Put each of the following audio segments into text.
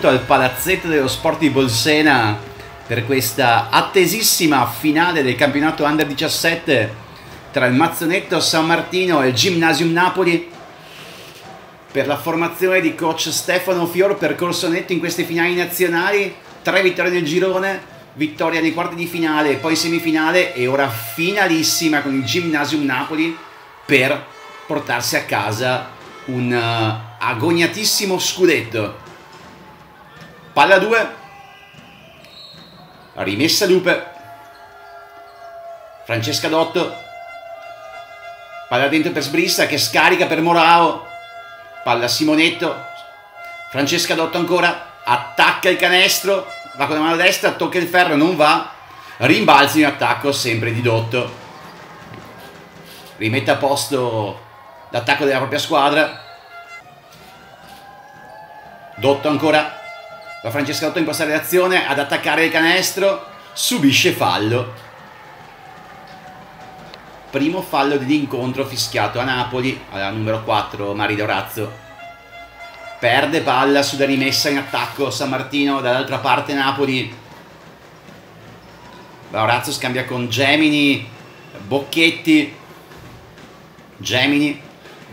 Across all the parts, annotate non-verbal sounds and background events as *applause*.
Pronto al palazzetto dello Sport di Bolsena per questa attesissima finale del campionato Under 17 tra il Mazzonetto San Martino e il Gymnasium Napoli per la formazione di coach Stefano Fior percorso netto in queste finali nazionali tre vittorie nel girone vittoria nei quarti di finale poi semifinale e ora finalissima con il Gymnasium Napoli per portarsi a casa un uh, agoniatissimo scudetto. Palla 2. Rimessa Lupe. Francesca Dotto. Palla dentro per Sbrissa che scarica per Morao. Palla Simonetto. Francesca Dotto ancora. Attacca il canestro. Va con la mano destra, tocca il ferro, non va. Rimbalzi in attacco sempre di Dotto. Rimette a posto l'attacco della propria squadra. Dotto ancora. La Francesca Dotto impostare l'azione ad attaccare il canestro. Subisce fallo. Primo fallo dell'incontro fischiato a Napoli, alla numero 4 Mari Dorazzo. Perde palla sulla rimessa in attacco San Martino, dall'altra parte Napoli. Dorazzo scambia con Gemini, Bocchetti. Gemini,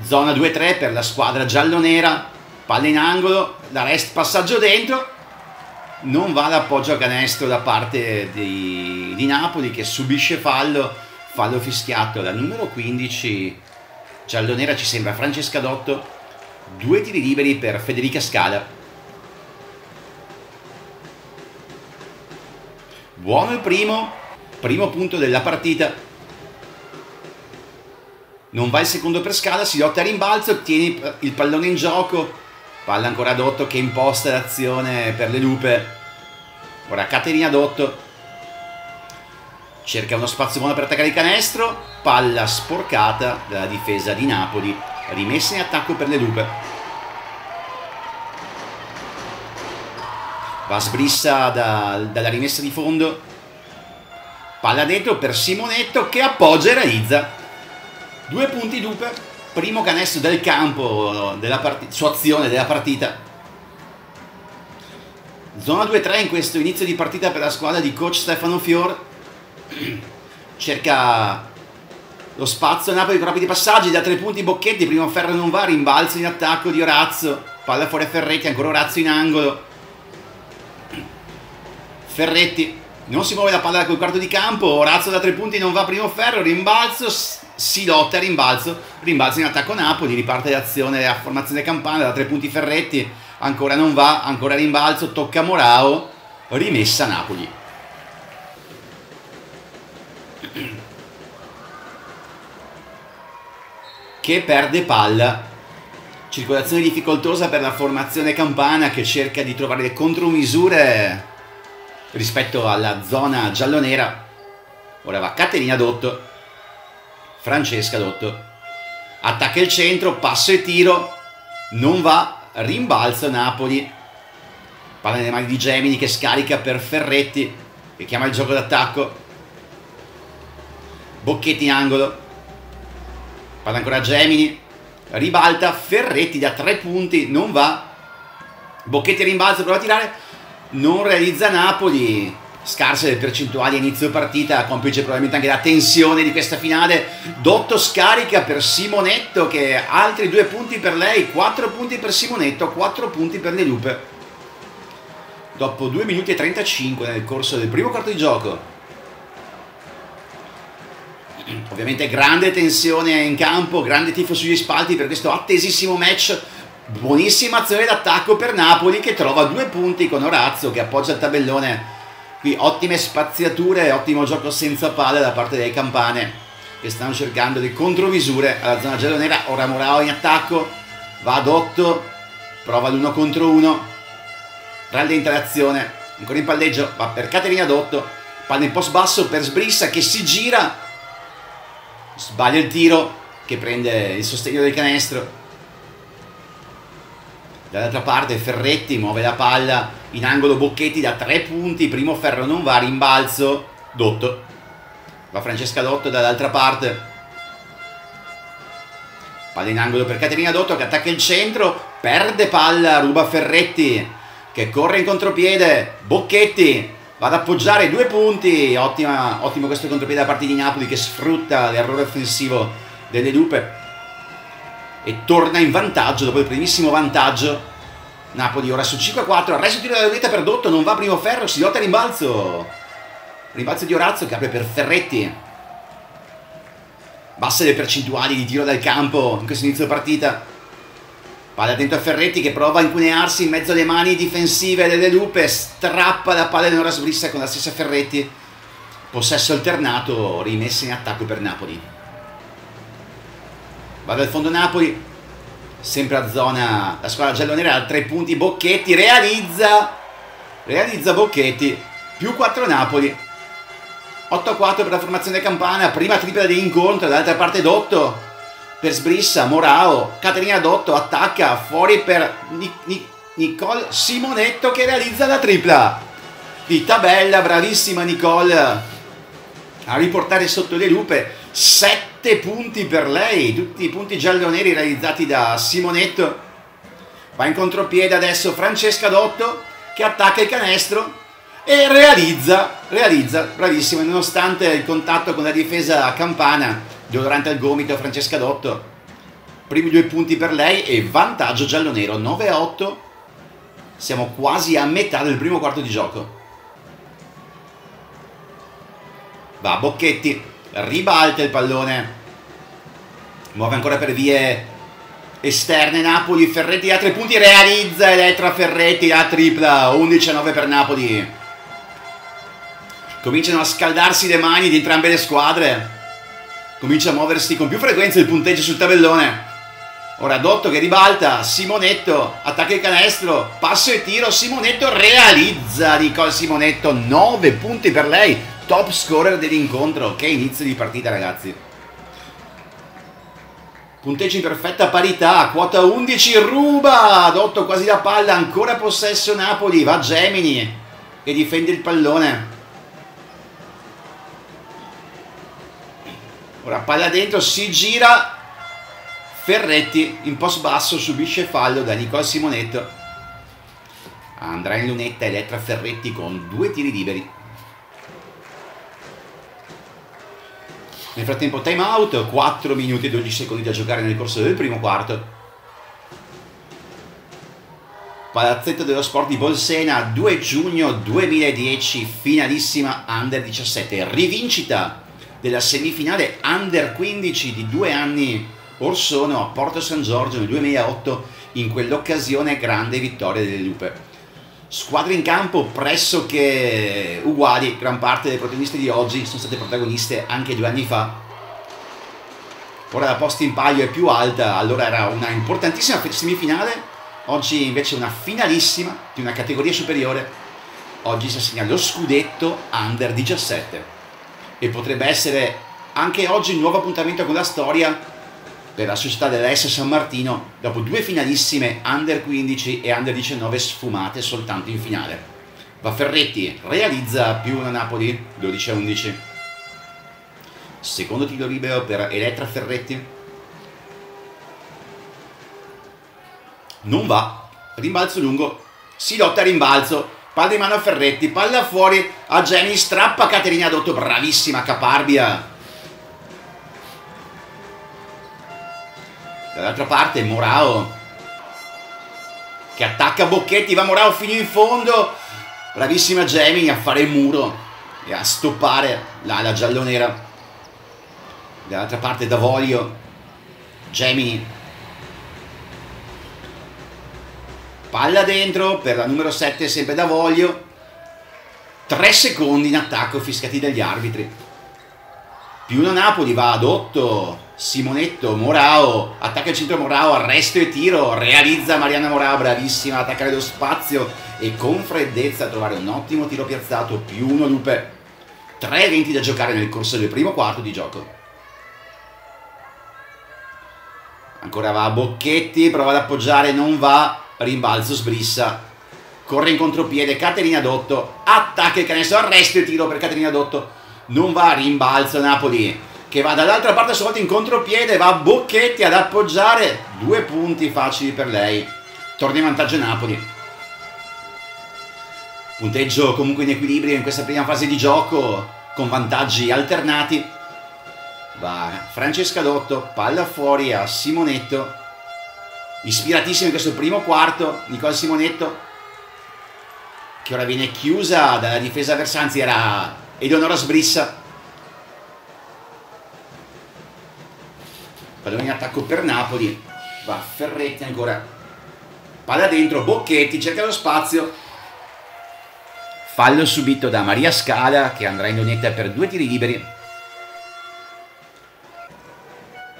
zona 2-3 per la squadra giallonera. Palla in angolo, la rest passaggio dentro. Non va l'appoggio a canestro da parte di, di Napoli che subisce fallo, fallo fischiato dal numero 15 giallonera ci sembra Francesca Dotto. Due tiri liberi per Federica Scala. Buono il primo, primo punto della partita. Non va il secondo per Scala, si lotta a rimbalzo, tiene il pallone in gioco, Palla ancora Dotto che imposta l'azione per le lupe. Ora Caterina Dotto. Cerca uno spazio buono per attaccare il canestro. Palla sporcata dalla difesa di Napoli. Rimessa in attacco per le lupe. Va sbrissa da, dalla rimessa di fondo. Palla dentro per Simonetto che appoggia e realizza. Due punti lupe primo canestro del campo della part- su azione della partita. Zona 2-3 in questo inizio di partita per la squadra di coach Stefano Fior. *clears throat* Cerca lo spazio Napoli con rapidi passaggi da tre punti Bocchetti, primo ferro non va, rimbalzo in attacco di Orazzo, palla fuori a Ferretti, ancora Orazzo in angolo. *clears throat* Ferretti non si muove la palla col quarto di campo, Orazzo da tre punti non va, primo ferro, rimbalzo, si lotta a rimbalzo, rimbalzo in attacco Napoli, riparte l'azione della formazione campana da tre punti Ferretti, ancora non va, ancora rimbalzo, tocca Morao, rimessa Napoli. *clears throat* Che perde palla, circolazione difficoltosa per la formazione campana che cerca di trovare le contromisure rispetto alla zona giallonera. Ora va Caterina Dotto Francesca Dotto. Attacca il centro, passo e tiro, non va, rimbalzo Napoli. Palla nelle mani di Gemini che scarica per Ferretti, che chiama il gioco d'attacco. Bocchetti in angolo. Palla ancora Gemini, ribalta, Ferretti da tre punti, non va. Bocchetti rimbalzo, prova a tirare, non realizza Napoli scarse le percentuali a inizio partita, complice probabilmente anche la tensione di questa finale. Dotto scarica per Simonetto che altri due punti per lei, quattro punti per Simonetto, quattro punti per le Lupe. Dopo 2 minuti e 35 nel corso del primo quarto di gioco. Ovviamente grande tensione in campo, grande tifo sugli spalti per questo attesissimo match. Buonissima azione d'attacco per Napoli che trova due punti con Orazzo che appoggia il tabellone Qui ottime spaziature ottimo gioco senza palle da parte delle campane che stanno cercando di contromisure alla zona giallonera. Ora Morao in attacco, va ad 8, prova l'uno contro uno, rallenta l'azione, ancora in palleggio, va per Caterina Dotto, palla in post basso per Sbrissa che si gira, sbaglia il tiro che prende il sostegno del canestro. Dall'altra parte Ferretti muove la palla in angolo Bocchetti da tre punti, primo ferro non va, rimbalzo, Dotto. Va Francesca Dotto dall'altra parte. Palla in angolo per Caterina Dotto che attacca il centro, perde palla, ruba Ferretti che corre in contropiede, Bocchetti va ad appoggiare due punti, Ottima, ottimo questo contropiede da parte di Napoli che sfrutta l'errore offensivo delle Lupe e torna in vantaggio dopo il primissimo vantaggio. Napoli ora su 5-4, arresto tiro della lunetta per Dotto, non va primo ferro, si lotta rimbalzo. Rimbalzo di Orazio che apre per Ferretti basse le percentuali di tiro dal campo in questo inizio partita. Palla dentro a Ferretti che prova a incunearsi in mezzo alle mani difensive delle lupe, strappa la palla Eleonora Sbrissa con la stessa Ferretti. Possesso alternato, rimessa in attacco per Napoli. Va dal fondo Napoli, sempre a zona, la squadra giallonera a tre punti, Bocchetti realizza, realizza Bocchetti, più 4 Napoli, 8-4 per la formazione campana, prima tripla di incontro, dall'altra parte Dotto per Sbrissa, Morao, Caterina Dotto attacca fuori per Nic Nic Nicole Simonetto che realizza la tripla. Di tabella, bravissima Nicole a riportare sotto le lupe 7 punti per lei, tutti i punti giallo-neri realizzati da Simonetto. Va in contropiede adesso Francesca Dotto che attacca il canestro e realizza, realizza, bravissimo, nonostante il contatto con la difesa campana, deodorante al gomito Francesca Dotto, primi due punti per lei e vantaggio giallo-nero, 9 a 8, siamo quasi a metà del primo quarto di gioco. Va Bocchetti, ribalta il pallone, muove ancora per vie esterne Napoli, Ferretti a tre punti, realizza Elettra Ferretti la tripla, 11 a 9 per Napoli cominciano a scaldarsi le mani di entrambe le squadre. Comincia a muoversi con più frequenza il punteggio sul tabellone. Ora Dotto che ribalta, Simonetto attacca il canestro, passo e tiro, Simonetto realizza Nicole Simonetto, 9 punti per lei, top scorer dell'incontro. Che inizio di partita ragazzi. Punteggio in perfetta parità, quota 11, ruba, Dotto quasi la palla, ancora possesso Napoli, va Gemini che difende il pallone. Ora palla dentro, si gira. Ferretti in post basso subisce fallo da Nicole Simonetto. Andrà in lunetta Elettra Ferretti con due tiri liberi. Nel frattempo time out, 4 minuti e 12 secondi da giocare nel corso del primo quarto. Palazzetto dello Sport di Bolsena, 2 giugno 2010, finalissima Under 17, rivincita della semifinale Under 15 di due anni or sono a Porto San Giorgio nel 2008 in quell'occasione grande vittoria delle Lupe. Squadre in campo pressoché uguali, gran parte delle protagoniste di oggi sono state protagoniste anche due anni fa. Ora la posta in palio è più alta, allora era una importantissima semifinale, oggi invece una finalissima di una categoria superiore. Oggi si assegna lo scudetto Under 17 e potrebbe essere anche oggi il nuovo appuntamento con la storia per la società dell'S San Martino dopo due finalissime under 15 e under 19 sfumate soltanto in finale. Va Ferretti, realizza più una Napoli 12 a 11. Secondo tiro libero per Elettra Ferretti. Non va, rimbalzo lungo, si lotta a rimbalzo, palla in mano a Ferretti, palla fuori a Jenny, strappa Caterina Dotto, bravissima Caparbia. Dall'altra parte Morao che attacca Bocchetti, va Morao fino in fondo, bravissima Gemini a fare il muro e a stoppare la, la giallonera. Dall'altra parte Davoglio, Gemini Palla dentro per la numero 7 sempre da Voglio. 3 secondi in attacco fiscati dagli arbitri. Più una Napoli va ad 8. Simonetto, Morao, attacca il centro Morao, arresto e tiro, realizza Mariana Morao, bravissima, attaccare lo spazio e con freddezza trovare un ottimo tiro piazzato, più uno Lupe. 3 eventi da giocare nel corso del primo quarto di gioco. Ancora va Bocchetti, prova ad appoggiare, non va, rimbalzo sbrissa corre in contropiede Caterina Dotto attacca il canestro arresto e tiro per Caterina Dotto non va rimbalzo Napoli che va dall'altra parte sotto in contropiede, va Bocchetti ad appoggiare, due punti facili per lei, torna in vantaggio Napoli. Punteggio comunque in equilibrio in questa prima fase di gioco, con vantaggi alternati. Va Francesca Dotto, palla fuori a Simonetto, ispiratissimo in questo primo quarto, Nicola Simonetto, che ora viene chiusa dalla difesa avversa, anzi era Eleonora Sbrissa pallone in attacco per Napoli va Ferretti ancora. Palla dentro Bocchetti cerca lo spazio. Fallo subito da Maria Scala che andrà in lunetta per due tiri liberi.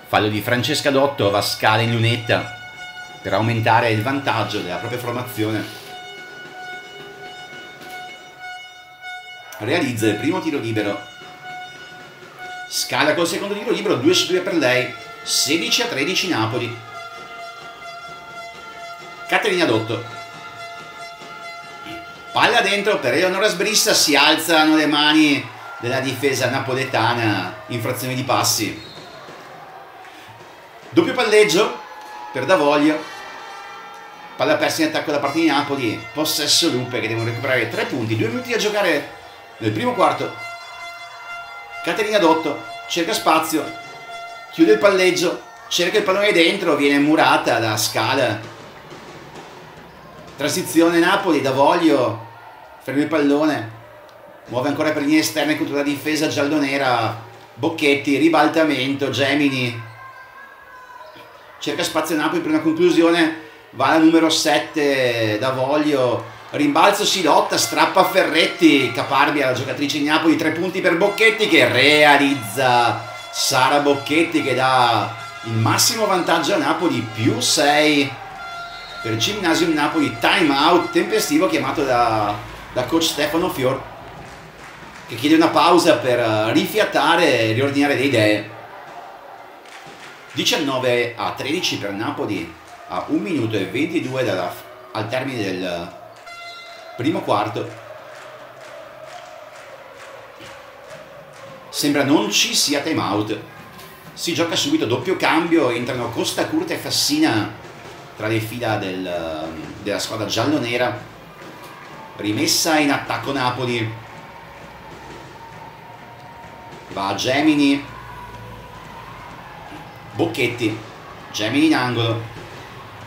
Fallo di Francesca Dotto va Scala in lunetta per aumentare il vantaggio della propria formazione. Realizza il primo tiro libero. Scala col secondo tiro libero 2 su 2 per lei 16 a 13 Napoli. Caterina Dotto. Palla dentro per Eleonora Sbrissa, si alzano le mani della difesa napoletana in frazione di passi. Doppio palleggio per Davoglio. Palla persa in attacco da parte di Napoli. Possesso Lupe che devono recuperare 3 punti. 2 minuti a giocare nel primo quarto. Caterina Dotto cerca spazio chiude il palleggio, cerca il pallone dentro, viene murata da Scala. Transizione Napoli, da Voglio, ferma il pallone, muove ancora per linee esterne contro la difesa giallonera, Bocchetti, ribaltamento, Gemini, cerca spazio Napoli per una conclusione, va la numero 7 da Voglio, rimbalzo si lotta, strappa Ferretti, Caparbia la giocatrice di Napoli, tre punti per Bocchetti che realizza Sara Bocchetti che dà il massimo vantaggio a Napoli più 6 per Gymnasium Napoli time out tempestivo chiamato da, da coach Stefano Fior che chiede una pausa per rifiatare e riordinare le idee. 19 a 13 per Napoli a 1 minuto e 22 dalla, al termine del primo quarto sembra non ci sia time out. Si gioca subito doppio cambio, entrano Costa Curta e Fassina tra le fila del, della squadra giallo-nera. Rimessa in attacco Napoli. Va Gemini. Bocchetti. Gemini in angolo.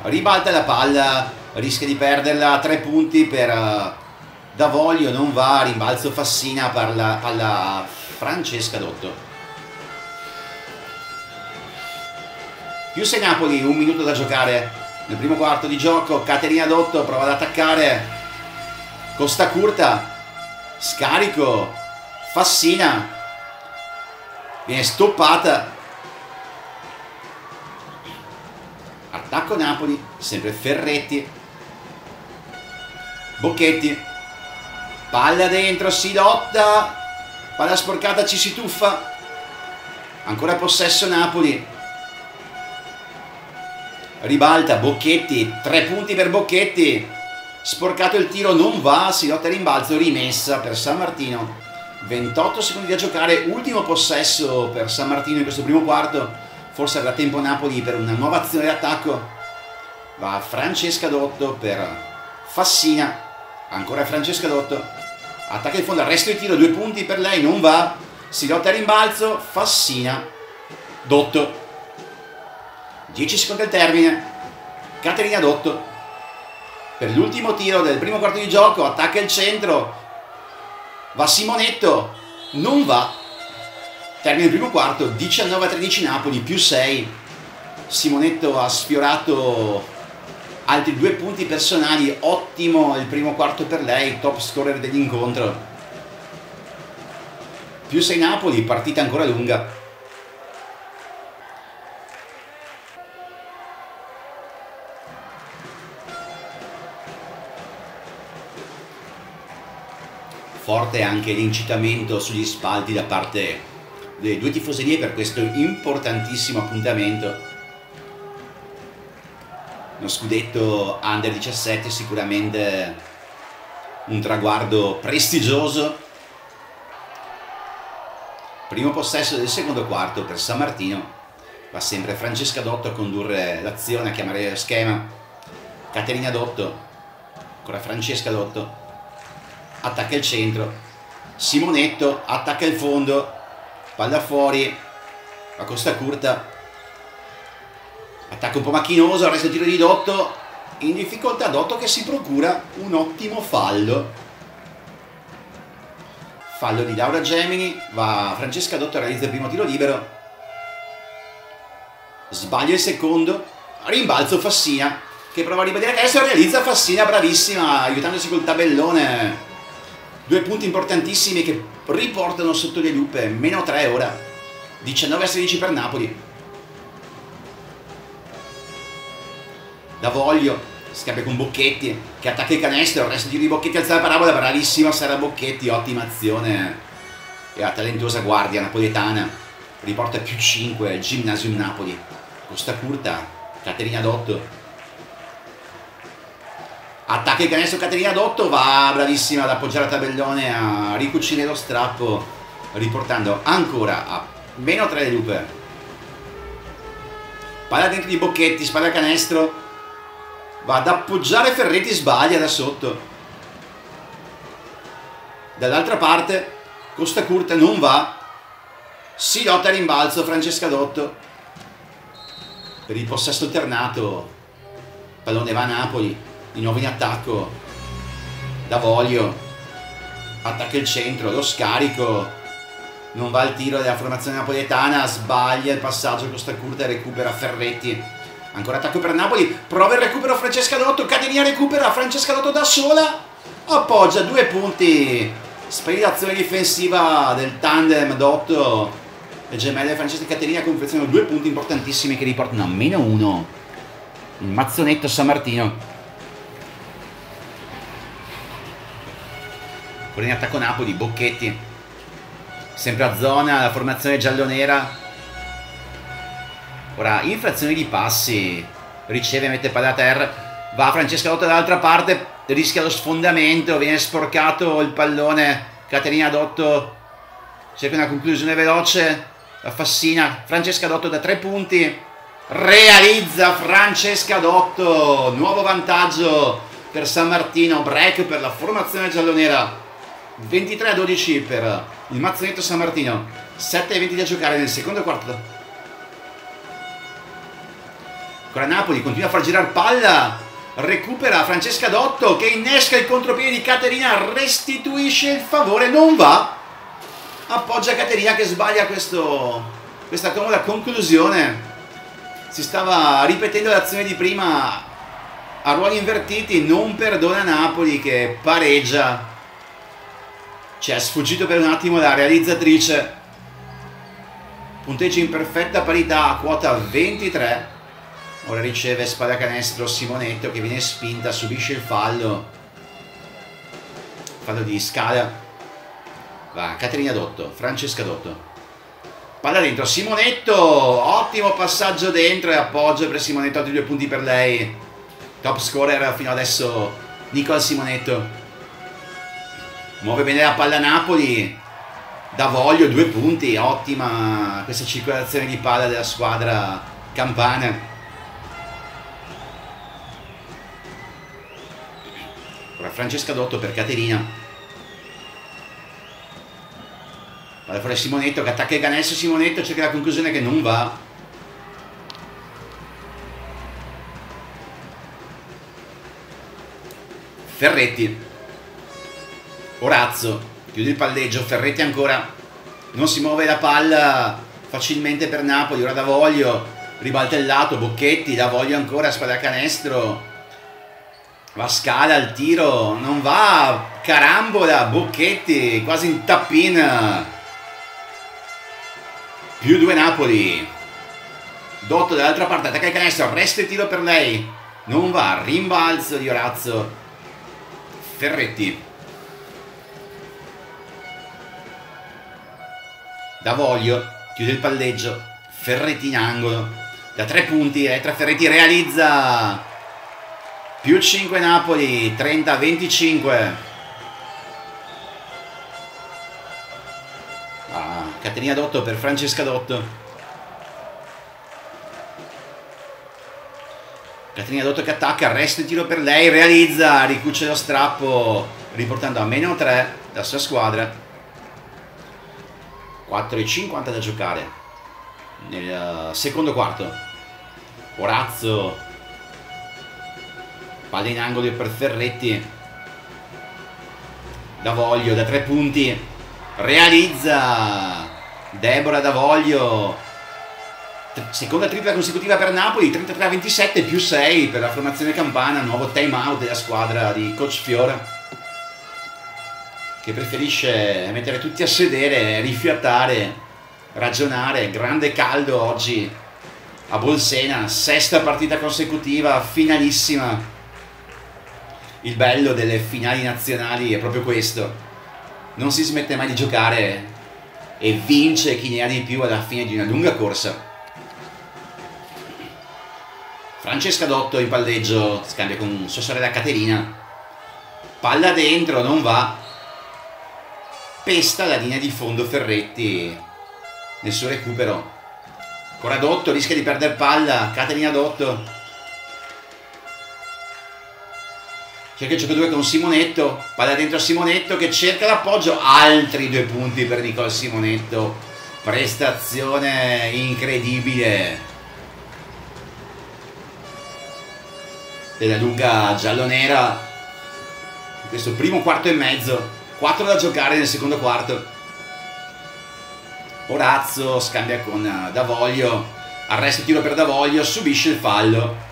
Ribalta la palla, rischia di perderla. Tre punti per uh, Davoglio, non va. Rimbalzo Fassina, palla, palla Francesca Dotto. Più 6 Napoli, un minuto da giocare nel primo quarto di gioco. Caterina Dotto prova ad attaccare. Costa Curta, scarico, Fassina, viene stoppata. Attacco Napoli, sempre Ferretti. Bocchetti, palla dentro, si lotta, Palla sporcata, ci si tuffa. Ancora possesso Napoli. Ribalta, Bocchetti, tre punti per Bocchetti. Sporcato il tiro, non va, si lotta rimbalzo, rimessa per San Martino. 28 secondi da giocare, ultimo possesso per San Martino in questo primo quarto. Forse avrà tempo Napoli per una nuova azione d'attacco. Va Francesca Dotto per Fassina. Ancora Francesca Dotto attacca in fondo, arresto di tiro, due punti per lei, non va, si lotta a rimbalzo, Fassina, Dotto. 10 secondi al termine, Caterina Dotto. Per l'ultimo tiro del primo quarto di gioco, attacca il centro, va Simonetto, non va. Termine il primo quarto, 19 a 13 Napoli, più 6. Simonetto ha sfiorato altri due punti personali, ottimo il primo quarto per lei, top scorer dell'incontro. Più 6 Napoli, partita ancora lunga. Forte anche l'incitamento sugli spalti da parte delle due tifoserie per questo importantissimo appuntamento uno scudetto under 17 sicuramente un traguardo prestigioso Primo possesso del secondo quarto per San Martino. Va sempre Francesca Dotto a condurre l'azione, a chiamare schema. Caterina Dotto, ancora Francesca Dotto, attacca il centro. Simonetto attacca il fondo, palla fuori, la costa curta. Attacco un po' macchinoso, arresto il tiro di Dotto, in difficoltà Dotto che si procura un ottimo fallo. Fallo di Laura Gemini, va Francesca Dotto a realizza il primo tiro libero, sbaglia il secondo, rimbalzo Fassina che prova a ribadire canestro, realizza Fassina bravissima, aiutandosi col tabellone, due punti importantissimi che riportano sotto le lupe, meno 3 ora, 19 a 16 per Napoli. Da Voglio, scambia con Bocchetti che attacca il canestro, il resto di Bocchetti alza la parabola, bravissima Sara Bocchetti, ottima azione. E la talentuosa guardia napoletana riporta più 5 al Gymnasium Napoli. Costa Curta, Caterina Dotto. Attacca il canestro Caterina Dotto, va bravissima ad appoggiare il tabellone a ricucire lo strappo riportando ancora a meno 3 le lupe. Palla dentro di Bocchetti, spalla canestro va ad appoggiare Ferretti sbaglia da sotto. Dall'altra parte Costa Curta non va. Si lotta a rimbalzo Francesca Dotto. Per il possesso alternato pallone va a Napoli di nuovo in attacco. Da Voglio. Attacca il centro lo scarico. Non va al tiro della formazione napoletana sbaglia il passaggio Costa Curta recupera Ferretti Ancora attacco per Napoli, prova il recupero Francesca Dotto, Cadenina recupera, Francesca Dotto da sola, appoggia due punti, spredazione difensiva del tandem Dotto e gemelle Francesca Caterina confezionano due punti importantissimi che riportano a meno uno. Il mazzonetto San Martino. Ancora in attacco Napoli, Bocchetti. Sempre a zona, la formazione giallonera Ora, infrazione di passi, riceve, mette palla a terra, va Francesca Dotto dall'altra parte, rischia lo sfondamento, viene sporcato il pallone, Caterina Dotto cerca una conclusione veloce, la Fassina, Francesca Dotto da tre punti, realizza Francesca Dotto, nuovo vantaggio per San Martino, break per la formazione giallonera, 23 a 12 per il Mazzonetto San Martino, 7 e 20 da giocare nel secondo quarto Ancora Napoli continua a far girare palla. Recupera Francesca Dotto che innesca il contropiede di Caterina. Restituisce il favore. Non va. Appoggia Caterina che sbaglia questo, questa comoda conclusione. Si stava ripetendo l'azione di prima a ruoli invertiti. Non perdona Napoli che pareggia. Ci è sfuggito per un attimo la realizzatrice. Punteggio in perfetta parità a quota 23. Ora riceve spada canestro Simonetto che viene spinta, subisce il fallo. Fallo di Scala. Va, Caterina Dotto, Francesca Dotto. Palla dentro, Simonetto, ottimo passaggio dentro e appoggio per Simonetto, altri due punti per lei. Top scorer fino adesso Nicola Simonetto. Muove bene la palla Napoli. Da voglio, due punti, ottima questa circolazione di palla della squadra campana. Ora Francesca Dotto per Caterina. Vale fuori Simonetto che attacca il canestro, Simonetto cerca la conclusione che non va. Ferretti. Orazzo. Chiude il palleggio, Ferretti ancora. Non si muove la palla facilmente per Napoli, ora da Voglio. Ribalta il lato, Bocchetti, da Voglio ancora, spada canestro Va scala al tiro, non va, carambola, Bocchetti, quasi in tappin. Più due Napoli. Dotto dall'altra parte, attacca il canestro, resta il tiro per lei. Non va, rimbalzo di Orazzo. Ferretti. Da Voglio, chiude il palleggio. Ferretti in angolo. Da tre punti, Etra Ferretti realizza più 5 Napoli, 30-25. Ah, Caterina Dotto per Francesca Dotto. Caterina Dotto che attacca, arresto e tiro per lei, realizza, ricuce lo strappo, riportando a meno 3 la sua squadra. 4,50 da giocare nel eh, secondo quarto. Orazzo, palla in angolo per Ferretti. Davoglio da tre punti, realizza. Deborah Davoglio. Seconda tripla consecutiva per Napoli 33 a 27 più 6 per la formazione campana. Nuovo time out della squadra di coach Fiora che preferisce mettere tutti a sedere rifiatare ragionare. Grande caldo oggi a Bolsena sesta partita consecutiva finalissima il bello delle finali nazionali è proprio questo non si smette mai di giocare e vince chi ne ha di più alla fine di una lunga corsa Francesca Dotto in palleggio, scambia con sua sorella Caterina. Palla dentro, non va. Pesta la linea di fondo Ferretti nel suo recupero. Ancora Dotto, rischia di perdere palla. Caterina Dotto. Cerca il gioco 2 con Simonetto. Palla dentro a Simonetto che cerca l'appoggio. Altri due punti per Nicole Simonetto. Prestazione incredibile della lunga giallonera in questo primo quarto e mezzo 4 da giocare nel secondo quarto Orazzo scambia con Davoglio arresto tiro per Davoglio subisce il fallo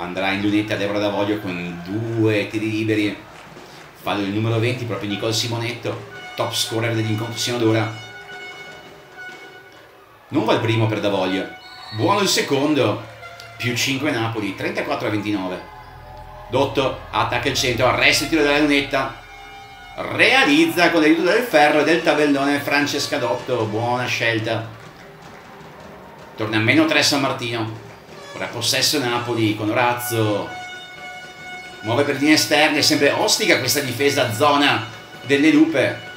andrà in lunetta Deborah Davoglio con due tiri liberi. Fallo il numero 20 proprio Nicole Simonetto top scorer dell'incontro sino ad ora. Non va il primo per Davoglio. Buono il secondo, più 5 Napoli, 34 a 29. Dotto attacca il centro, arresta il tiro della lunetta, realizza con l'aiuto del ferro e del tabellone Francesca Dotto, buona scelta. Torna a meno 3 San Martino, ora possesso Napoli con Orazzo, muove per linee esterne, sempre ostica questa difesa zona delle lupe,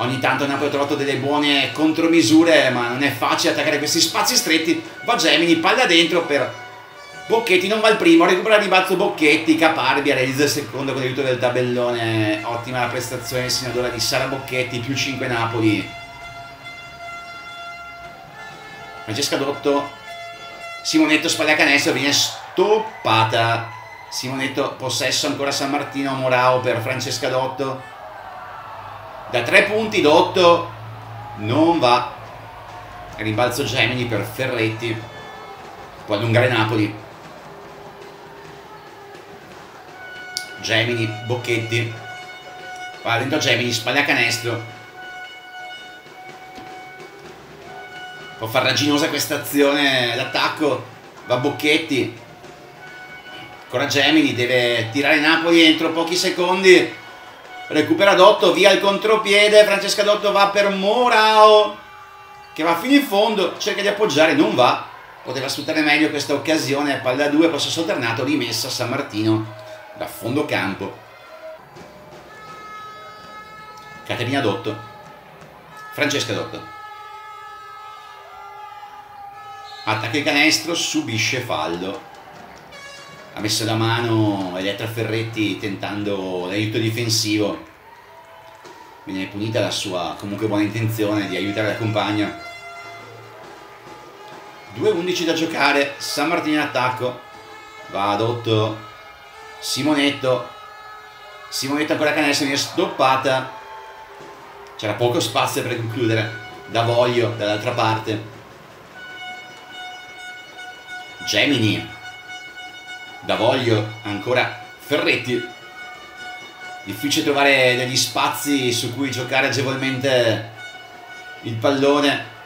Ogni tanto Napoli ha trovato delle buone contromisure, ma non è facile attaccare questi spazi stretti. Va Gemini, palla dentro per Bocchetti, non va il primo, recupera il ribalzo Bocchetti, Caparbia realizza il secondo con l'aiuto del tabellone. Ottima la prestazione sino ad ora di Sara Bocchetti, più 5 Napoli. Francesca Dotto, Simonetto spalla canestro, viene stoppata. Simonetto possesso ancora San Martino, Morao per Francesca Dotto. Da tre punti Dotto non va. Rimbalzo Gemini per Ferretti. Può allungare Napoli. Gemini, Bocchetti. Va dentro Gemini, spalla può far questa azione d'attacco. Va Bocchetti. Ancora Gemini deve tirare Napoli entro pochi secondi. Recupera Dotto, via il contropiede, Francesca Dotto va per Morao, che va fino in fondo, cerca di appoggiare, non va, poteva sfruttare meglio questa occasione, palla 2, possesso alternato, rimessa a San Martino da fondo campo. Caterina Dotto, Francesca Dotto. Attacca canestro, subisce fallo. Ha messo la mano Elettra Ferretti tentando l'aiuto difensivo. Viene punita la sua comunque buona intenzione di aiutare la compagna. 2-11 da giocare San Martino in attacco. Va adotto Simonetto. Simonetto ancora canestro viene stoppata. C'era poco spazio per concludere. Da Voglio dall'altra parte Gemini. Da Voglio ancora Ferretti. Difficile trovare degli spazi su cui giocare agevolmente il pallone.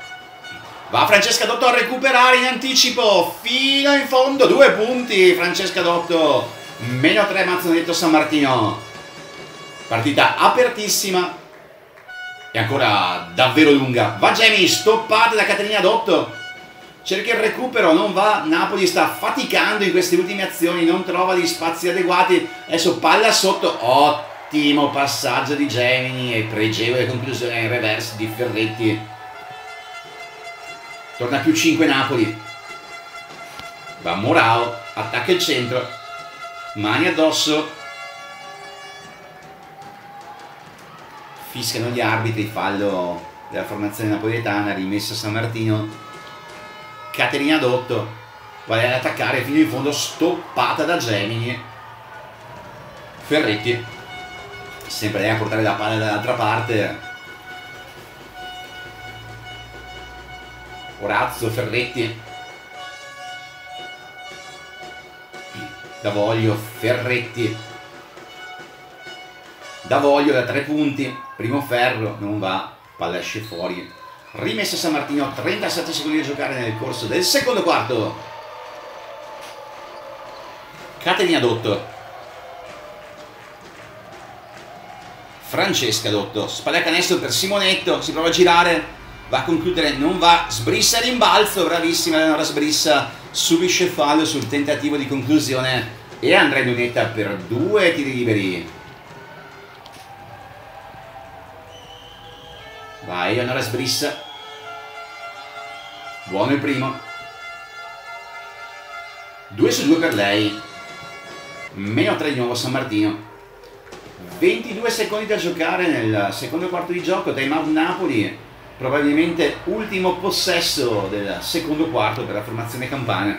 Va Francesca Dotto a recuperare in anticipo. Fino in fondo due punti Francesca Dotto. Meno 3 Mazzonetto San Martino. Partita apertissima e ancora davvero lunga. Va Jamie stoppata da Caterina Dotto cerca il recupero, non va, Napoli sta faticando in queste ultime azioni, non trova gli spazi adeguati, adesso palla sotto, ottimo passaggio di Gemini e pregevole conclusione in reverse di Ferretti. Torna più 5 Napoli. Va Morao attacca il centro. Mani addosso. Fischiano gli arbitri fallo della formazione napoletana rimessa San Martino Caterina Dotto vale ad attaccare fino in fondo stoppata da Gemini. Ferretti. Sempre lei a portare la palla dall'altra parte. Orazio Ferretti. Davoglio Ferretti. Davoglio da tre punti. Primo ferro non va palla esce fuori rimessa San Martino 37 secondi a giocare nel corso del secondo quarto. Caterina Dotto. Francesca Dotto, spalla a canestro per Simonetto, si prova a girare, va a concludere, non va, sbrissa rimbalzo, bravissima Eleonora Sbrissa, subisce fallo sul tentativo di conclusione e Andrea Lunetta per due tiri liberi. Vai Eleonora Sbrissa, buono il primo, 2 su 2 per lei, meno 3 di nuovo San Martino. 22 secondi da giocare nel secondo quarto di gioco, time out Napoli, probabilmente ultimo possesso del secondo quarto per la formazione campana.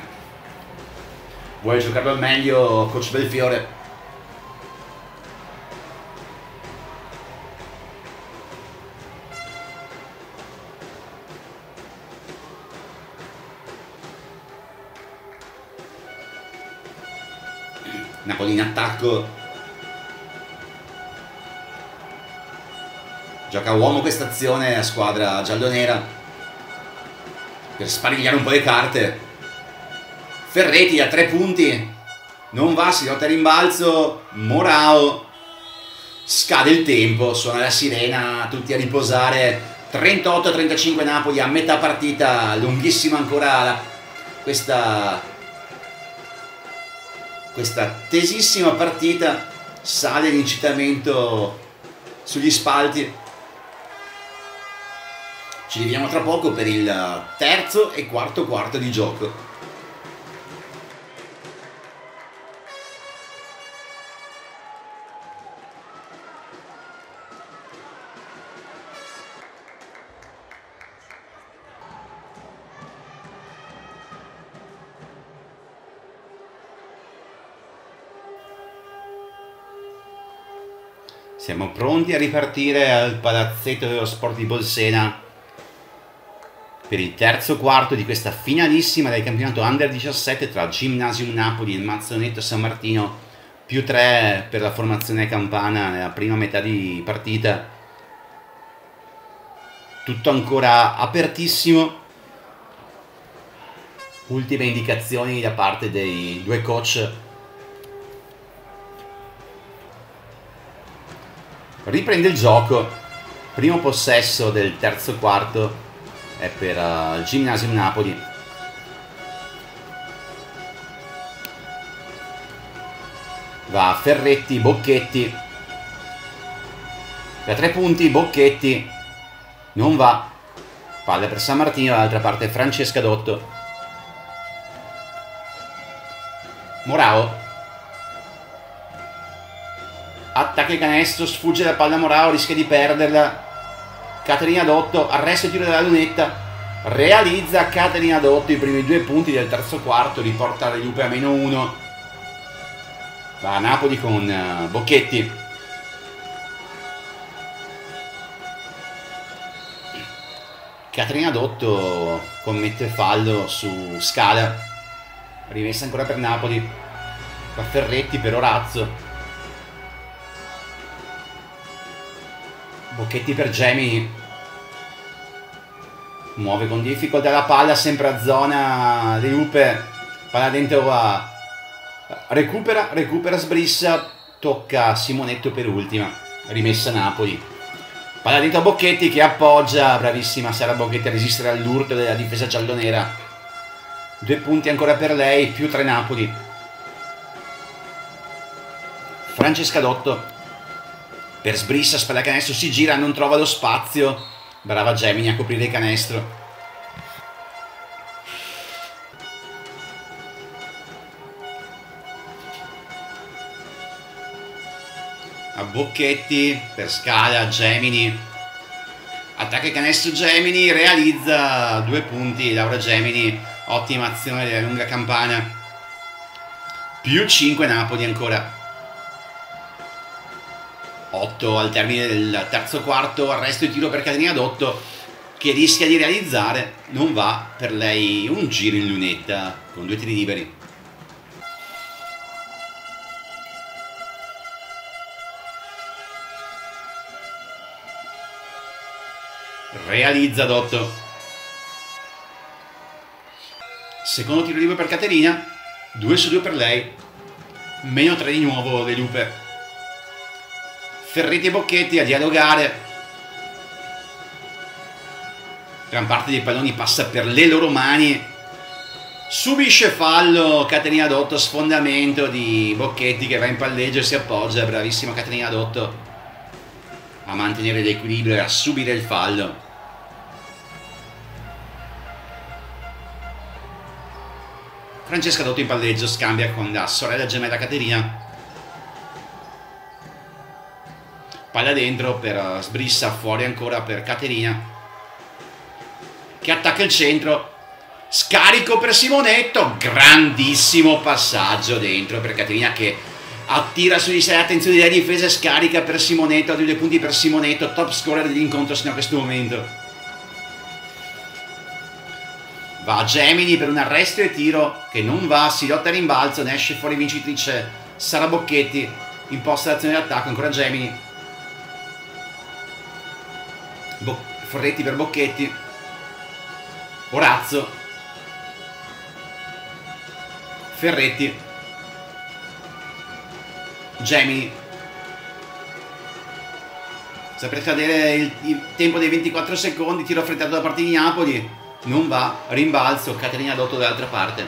Vuole giocarlo al meglio coach Belfiore? Napoli in attacco Gioca uomo questa azione a squadra giallonera per sparigliare un po' le carte. Ferretti a tre punti. Non va, si lotta rimbalzo. Morao. Scade il tempo, suona la sirena, tutti a riposare. 38-35 Napoli a metà partita, lunghissima ancora questa, questa tesissima partita. Sale l'incitamento sugli spalti ci rivediamo tra poco per il terzo e quarto quarto di gioco. Siamo pronti a ripartire al palazzetto dello sport di Bolsena. Per il terzo quarto di questa finalissima del campionato Under 17 tra Gymnasium Napoli e Mazzonetto San Martino più 3 per la formazione campana nella prima metà di partita. Tutto ancora apertissimo. Ultime indicazioni da parte dei due coach riprende il gioco. Primo possesso del terzo quarto è per uh, il Gymnasium Napoli. Va Ferretti, Bocchetti. Da tre punti Bocchetti. Non va. Palla per San Martino dall'altra parte Francesca Dotto. Morao attacca il canestro sfugge la palla Morao rischia di perderla. Caterina Dotto arresta il tiro della lunetta. Realizza Caterina Dotto i primi due punti del terzo quarto riporta le Lupe a meno uno. Va a Napoli con uh, Bocchetti. Caterina Dotto commette fallo su Scala rimessa ancora per Napoli. Va Ferretti per Orazzo Bocchetti per Gemini. Muove con difficoltà la palla, sempre a zona di Lupe. Palla dentro a... Recupera, recupera Sbrissa. Tocca Simonetto per ultima. Rimessa Napoli. Palla dentro a Bocchetti che appoggia. Bravissima Sara Bocchetti a resistere all'urto della difesa giallonera. Due punti ancora per lei, più tre Napoli. Francesca Dotto per sbrissa, spalla canestro, si gira, non trova lo spazio. Brava Gemini a coprire il canestro. A Bocchetti per Scala, Gemini. Attacca il canestro Gemini, realizza due punti. Laura Gemini, ottima azione della lunga campana. Più 5 Napoli ancora. 8 al termine del terzo quarto, arresto e tiro per Caterina Dotto che rischia di realizzare, non va per lei un giro in lunetta con due tiri liberi. Realizza Dotto. Secondo tiro libero per Caterina, 2 su 2 per lei, meno 3 di nuovo le lupe. Ferretti e Bocchetti a dialogare. Gran parte dei palloni passa per le loro mani. Subisce fallo Caterina Dotto, sfondamento di Bocchetti che va in palleggio e si appoggia. Bravissima Caterina Dotto a mantenere l'equilibrio e a subire il fallo. Francesca Dotto in palleggio scambia con la sorella gemella Caterina palla dentro per uh, Sbrissa fuori ancora per Caterina che attacca il centro. Scarico per Simonetto grandissimo passaggio dentro per Caterina che attira su di sé l'attenzione della difesa scarica per Simonetto due punti per Simonetto top scorer dell'incontro sino a questo momento. Va Gemini per un arresto e tiro che non va si lotta rimbalzo ne esce fuori vincitrice Sara Bocchetti imposta l'azione d'attacco ancora Gemini Bo Forretti per Bocchetti. Orazzo. Ferretti. Gemini. Sta per cadere il, il, tempo dei 24 secondi tiro affrettato da parte di Napoli. Non va. Rimbalzo. Caterina Dotto dall'altra parte.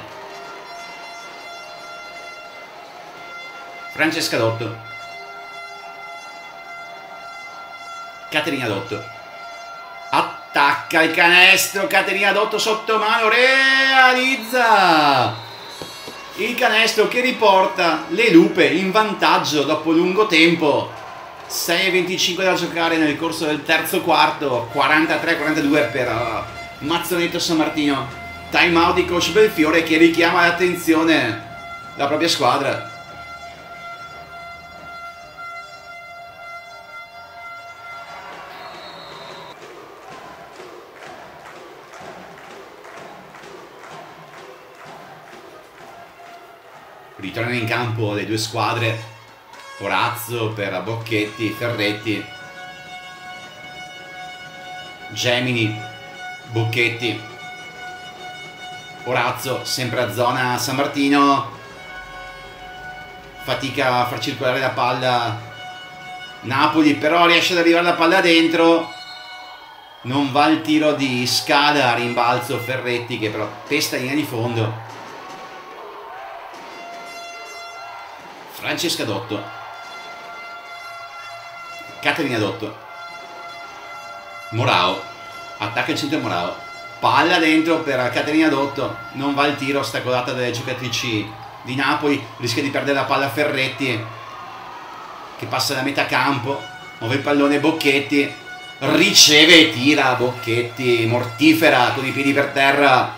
Francesca Dotto. Caterina Dotto attacca il canestro, Caterina Dotto sotto mano, realizza il canestro che riporta le lupe in vantaggio dopo lungo tempo. 6,25 da giocare nel corso del terzo quarto, 43-42 per uh, Mazzonetto San Martino. Time out di coach Belfiore che richiama l'attenzione la propria squadra. Ritornano in campo le due squadre Corazzo per Bocchetti, Ferretti Gemini Bocchetti Orazzo sempre a zona San Martino fatica a far circolare la palla Napoli però riesce ad arrivare la palla dentro non va il tiro di Scala rimbalzo Ferretti che però testa linea di fondo Francesca Dotto. Caterina Dotto. Morao. Attacca il centro Morao. Palla dentro per Caterina Dotto. Non va il tiro ostacolata dalle giocatrici di Napoli. Rischia di perdere la palla Ferretti che passa da metà campo muove il pallone Bocchetti. Riceve e tira Bocchetti mortifera con i piedi per terra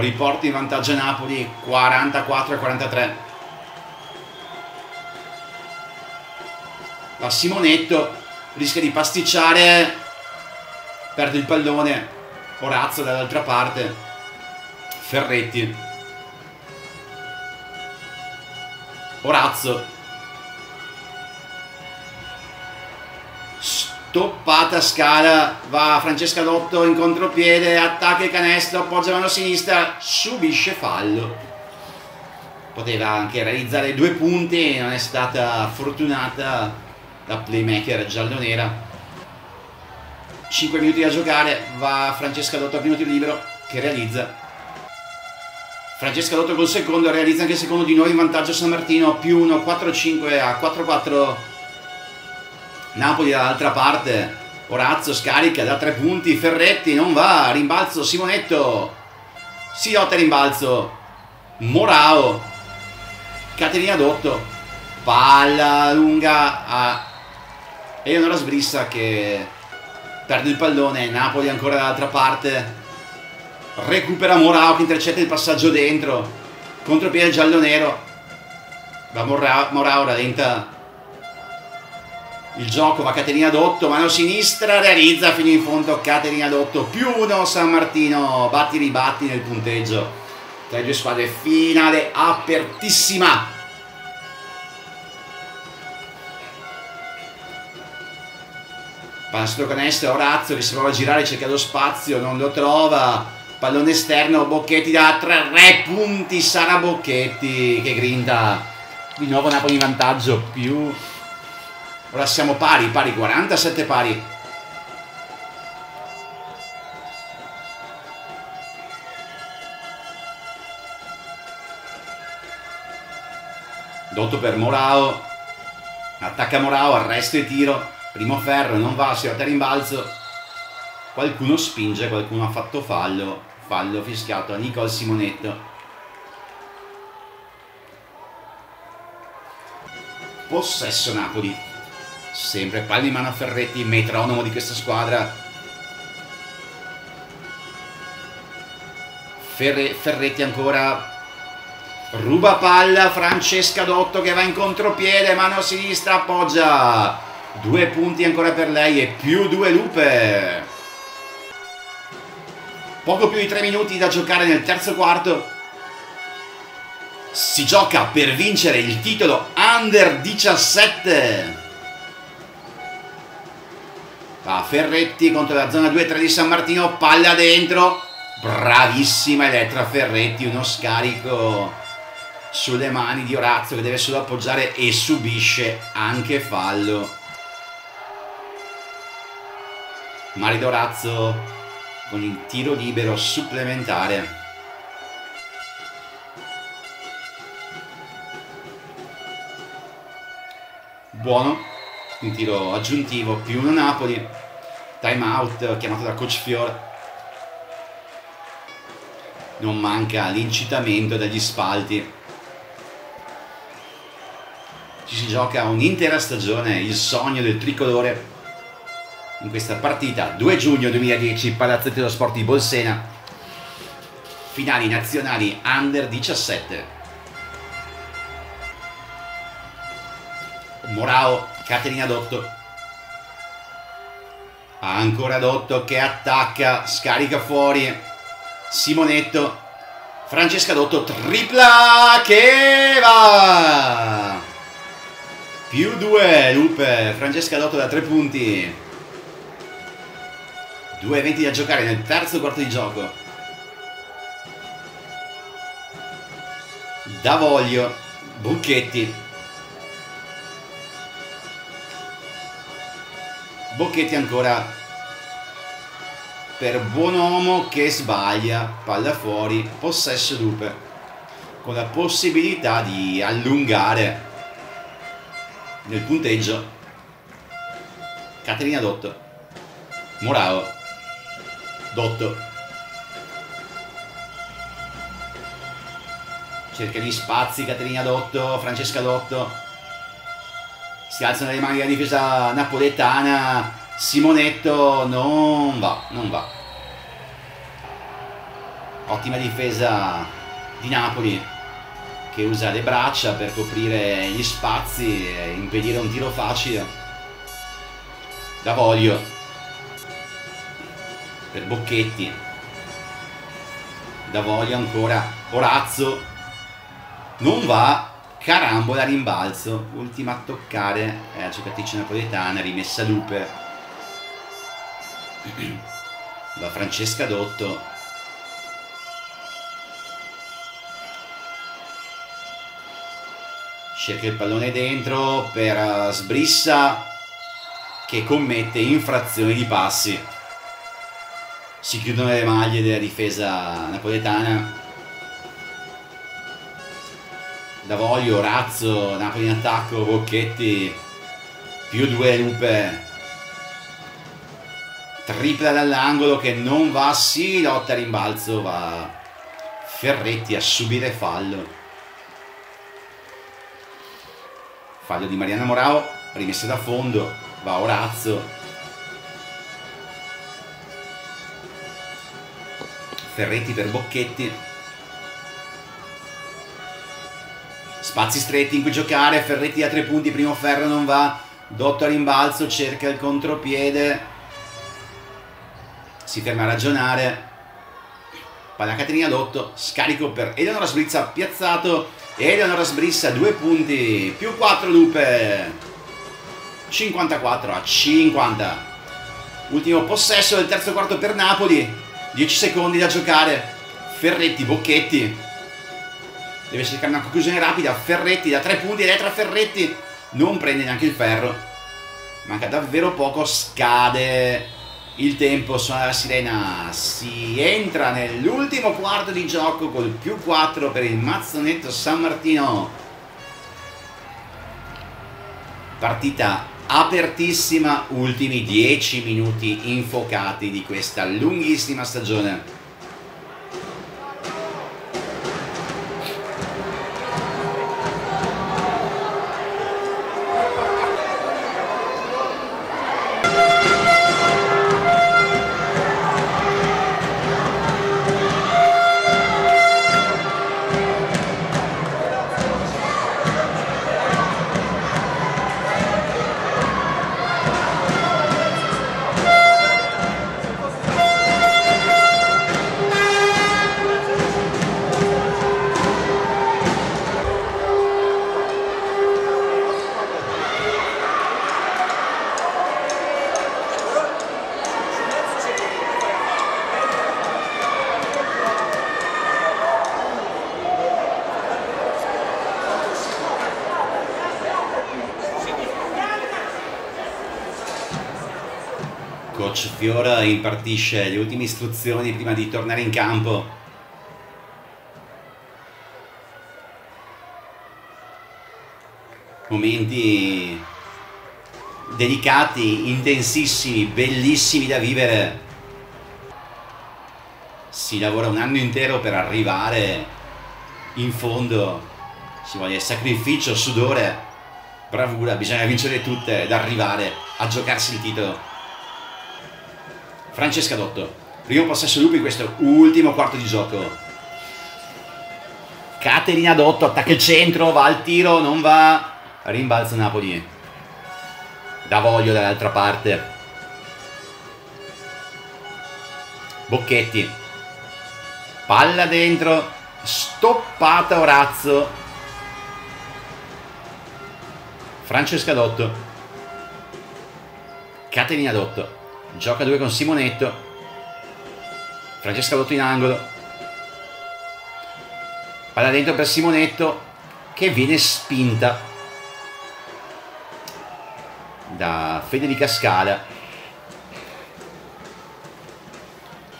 riporta in vantaggio Napoli 44 a 43 la Simonetto rischia di pasticciare perde il pallone Orazzo dall'altra parte Ferretti. Orazzo toppata scala va Francesca Dotto in contropiede attacca il canestro appoggia la mano sinistra subisce fallo. Poteva anche realizzare due punti non è stata fortunata la playmaker giallo-nera. 5 minuti da giocare va Francesca Dotto al primo tiro libero che realizza. Francesca Lotto col secondo, realizza anche il secondo di nuovo in vantaggio San Martino, più 1, 4-5 a 4-4 Napoli dall'altra parte, Orazzo scarica da tre punti, Ferretti non va, rimbalzo Simonetto, si lotta rimbalzo, Morao, Caterina Dotto, palla lunga a Eleonora Sbrissa che perde il pallone, Napoli ancora dall'altra parte, recupera Morao che intercetta il passaggio dentro, contropiede giallo-nero, va Morao, Morao rallenta il gioco, va Caterina Dotto, mano sinistra, realizza fino in fondo Caterina Dotto, più uno San Martino, batti ribatti nel punteggio tra le due squadre, finale apertissima. Passo canestro, Orazio che si prova a girare, cerca lo spazio, non lo trova, pallone esterno, Bocchetti da tre punti, Sara Bocchetti che grinda, di nuovo Napoli in vantaggio, più Ora siamo pari, pari, 47 pari. Dotto per Morao. Attacca Morao, arresto e tiro. Primo ferro, non va, si va a rimbalzo. Qualcuno spinge, qualcuno ha fatto fallo. Fallo fischiato a Nicole Simonetto. Possesso Napoli sempre palla in mano a Ferretti, metronomo di questa squadra. Ferre, Ferretti ancora ruba palla, Francesca Dotto che va in contropiede, mano a sinistra, appoggia. Due punti ancora per lei e più due lupe. Poco più di tre minuti da giocare nel terzo quarto. Si gioca per vincere il titolo Under 17. Va Ferretti contro la zona 2-3 di San Martino, palla dentro. Bravissima Elettra Ferretti, uno scarico sulle mani di Orazio che deve solo appoggiare e subisce anche fallo. Marido Orazio con il tiro libero supplementare. Buono un tiro aggiuntivo più uno Napoli. Time out chiamato da coach Fior non manca l'incitamento dagli spalti. Ci si gioca un'intera stagione il sogno del tricolore. In questa partita 2 giugno 2010 Palazzetto dello Sport di Bolsena. Finali nazionali under 17 Morao Caterina Dotto. Ancora Dotto che attacca scarica fuori. Simonetto. Francesca Dotto tripla che va! Più due Lupe. Francesca Dotto da tre punti. Due eventi da giocare nel terzo quarto di gioco. Davoglio Bucchetti Bocchetti ancora. Per Buonomo che sbaglia, palla fuori, possesso Lupe, con la possibilità di allungare nel punteggio. Caterina Dotto, Morao, Dotto, cerca gli spazi Caterina Dotto, Francesca Dotto, si alzano le mani la difesa napoletana. Simonetto non va non va. Ottima difesa di Napoli che usa le braccia per coprire gli spazi e impedire un tiro facile. Da voglio per Bocchetti. Da voglio ancora. Orazzo non va carambola rimbalzo ultima a toccare è la giocatrice napoletana rimessa Lupe. *clears throat* La Francesca Dotto. Cerca il pallone dentro per Sbrissa che commette infrazione di passi. Si chiudono le maglie della difesa napoletana Davoglio, Razzo, Napoli in attacco, Bocchetti, più due Lupe, tripla dall'angolo che non va, si lotta a rimbalzo, va Ferretti a subire fallo. Fallo di Mariana Morao, rimessa da fondo, va Orazzo. Ferretti per Bocchetti. Spazi stretti in cui giocare, Ferretti a tre punti, primo ferro non va, Dotto a rimbalzo, cerca il contropiede, si ferma a ragionare, palla Caterina Dotto, scarico per Eleonora Sbrizza piazzato, Eleonora Sbrissa due punti, più 4 lupe, 54 a 50. Ultimo possesso del terzo quarto per Napoli, 10 secondi da giocare, Ferretti, Bocchetti, deve cercare una conclusione rapida Ferretti da tre punti Elettra Ferretti. Non prende neanche il ferro. Manca davvero poco scade. Il tempo suona la sirena. Si entra nell'ultimo quarto di gioco col più 4 per il Mazzonetto San Martino. Partita apertissima ultimi 10 minuti infocati di questa lunghissima stagione impartisce le ultime istruzioni prima di tornare in campo. Momenti delicati, intensissimi, bellissimi da vivere. Si lavora un anno intero per arrivare in fondo, ci vuole sacrificio, sudore, bravura, bisogna vincere tutte ed arrivare a giocarsi il titolo. Francesca Dotto. Primo possesso lupi questo ultimo quarto di gioco. Caterina Dotto attacca il centro, va al tiro, non va. Rimbalzo Napoli. Da voglio dall'altra parte. Bocchetti. Palla dentro. Stoppata Orazzo. Francesca Dotto. Caterina Dotto gioca due con Simonetto. Francesca Dotto in angolo. Palla dentro per Simonetto che viene spinta da Federica Scala.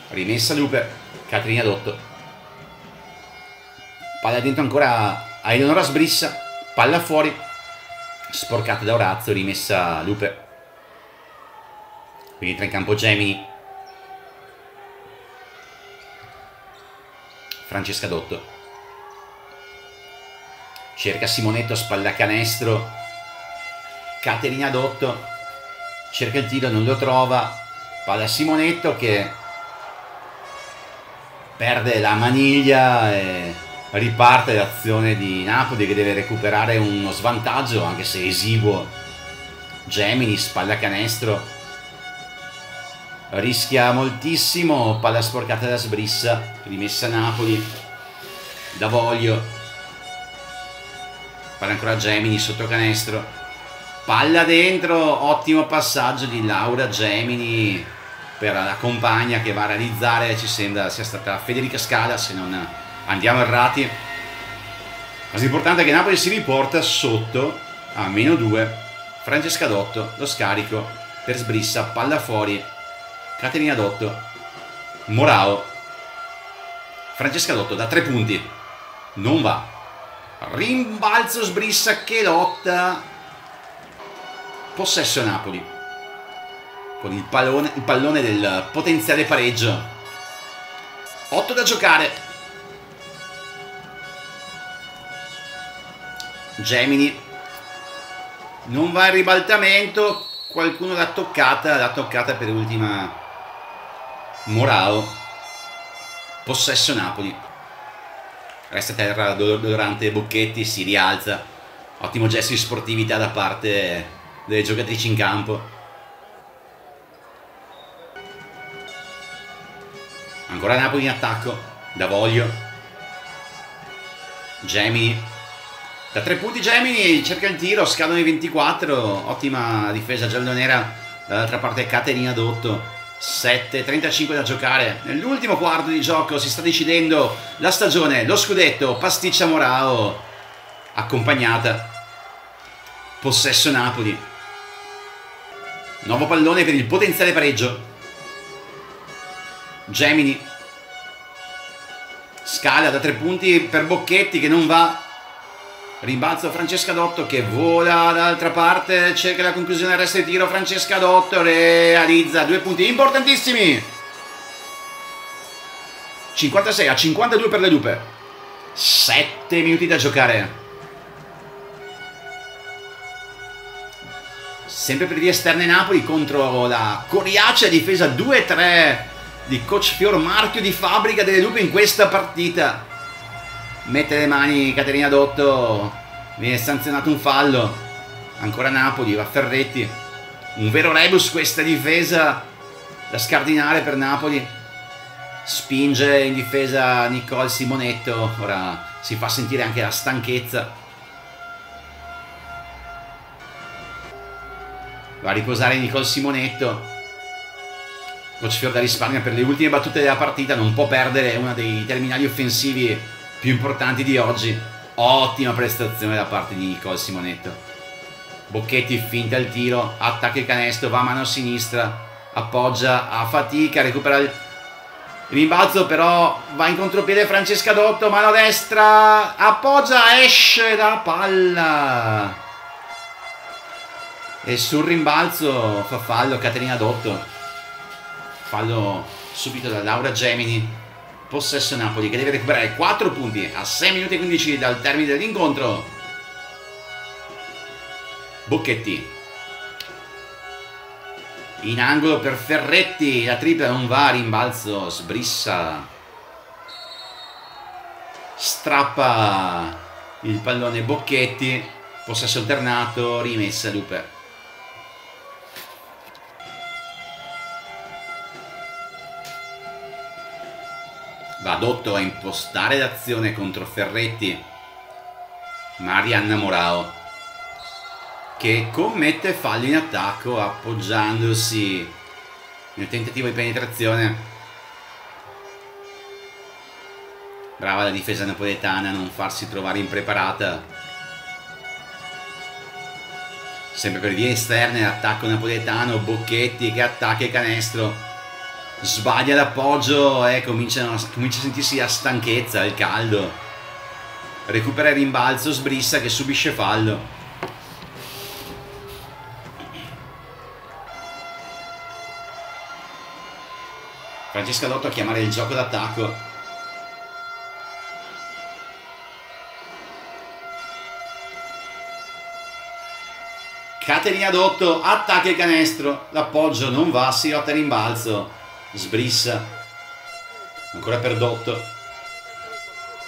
Rimessa Lupe Caterina Dotto palla dentro ancora a Eleonora Sbrissa palla fuori sporcata da Orazio rimessa Lupe quindi entra in campo Gemini. Francesca Dotto. Cerca Simonetto, spalla canestro. Caterina Dotto. Cerca il tiro, non lo trova. Palla Simonetto che perde la maniglia e riparte l'azione di Napoli che deve recuperare uno svantaggio anche se esiguo. Gemini, spalla canestro rischia moltissimo palla sporcata da Sbrissa rimessa Napoli. Da Voglio. Palla ancora Gemini sotto canestro. Palla dentro ottimo passaggio di Laura Gemini per la compagna che va a realizzare. Ci sembra sia stata Federica Scala se non andiamo errati. La cosa importante è che Napoli si riporta sotto a meno 2 Francesca Dotto lo scarico per Sbrissa palla fuori Caterina Dotto, Morao, Francesca Dotto da tre punti, non va. rimbalzo sbrissa che lotta. Possesso Napoli. Con il pallone, il pallone del potenziale pareggio. 8 da giocare. Gemini. Non va in ribaltamento. Qualcuno l'ha toccata l'ha toccata per ultima Morao possesso Napoli. Resta a terra Dorante Bocchetti si rialza. Ottimo gesto di sportività da parte delle giocatrici in campo. Ancora Napoli in attacco da Voglio. Gemini da tre punti Gemini cerca il tiro, scadono i 24, ottima difesa giallo-nera, dall'altra parte Caterina Dotto, 7-35 da giocare. Nell'ultimo quarto di gioco si sta decidendo la stagione, lo scudetto, pasticcia Morao, accompagnata, possesso Napoli. Nuovo pallone per il potenziale pareggio. Gemini. Scala da tre punti per Bocchetti che non va Rimbalzo Francesca Dotto che vola dall'altra parte, cerca la conclusione del resto di tiro, Francesca Dotto realizza due punti importantissimi. 56 a 52 per le Lupe. 7 minuti da giocare. Sempre per via esterne Napoli contro la coriacea difesa 2-3 di coach Fior Marchio di fabbrica delle Lupe in questa partita mette le mani Caterina Dotto. Viene sanzionato un fallo. Ancora Napoli va Ferretti. Un vero rebus questa difesa da scardinare per Napoli. Spinge in difesa Nicole Simonetto. Ora si fa sentire anche la stanchezza. Va a riposare Nicole Simonetto. Coach Fior da risparmia per le ultime battute della partita. Non può perdere uno dei terminali offensivi più importanti di oggi. Ottima prestazione da parte di Nicole Simonetto. Bocchetti finta il tiro, attacca il canestro, va a mano sinistra, appoggia a fatica, recupera il rimbalzo, però va in contropiede Francesca Dotto, mano destra, appoggia, esce da palla. E sul rimbalzo fa fallo Caterina Dotto. Fallo subito da Laura Gemini possesso Napoli che deve recuperare 4 punti a 6 minuti e 15 dal termine dell'incontro. Bocchetti in angolo per Ferretti la tripla non va rimbalzo sbrissa. Strappa il pallone Bocchetti possesso alternato rimessa Lupe va Dotto a impostare l'azione contro Ferretti. Marianna Morao che commette fallo in attacco appoggiandosi nel tentativo di penetrazione. Brava la difesa napoletana a non farsi trovare impreparata. Sempre per vie esterne attacco napoletano Bocchetti che attacca il canestro sbaglia l'appoggio e comincia, comincia a sentirsi la stanchezza, il caldo. Recupera il rimbalzo, sbrissa che subisce fallo. Francesca Dotto a chiamare il gioco d'attacco. Caterina Dotto attacca il canestro, l'appoggio non va, si rotta rimbalzo sbrissa ancora per Dotto.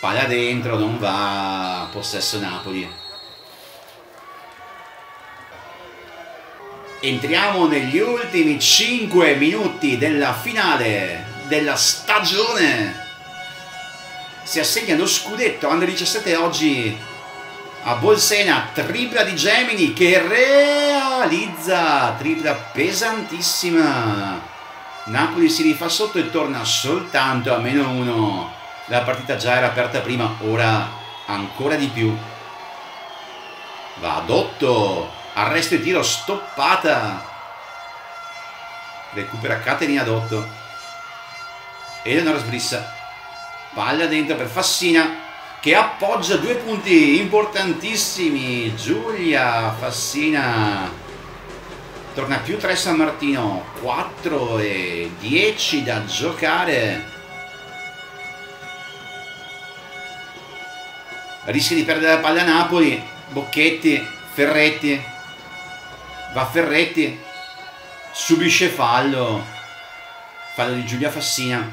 Palla dentro non va possesso Napoli. Entriamo negli ultimi 5 minuti della finale della stagione. Si assegna lo scudetto under 17 oggi a Bolsena tripla di Gemini che realizza tripla pesantissima Napoli si rifà sotto e torna soltanto a meno uno. La partita già era aperta prima, ora ancora di più. Va Dotto, arresto e tiro, stoppata. Recupera Caterina Dotto. Eleonora sbrissa. Palla dentro per Fassina. che appoggia due punti importantissimi. Giulia Fassina torna più 3 San Martino, 4 e 10 da giocare. Rischia di perdere la palla Napoli, Bocchetti, Ferretti, va Ferretti, subisce fallo, fallo di Giulia Fassina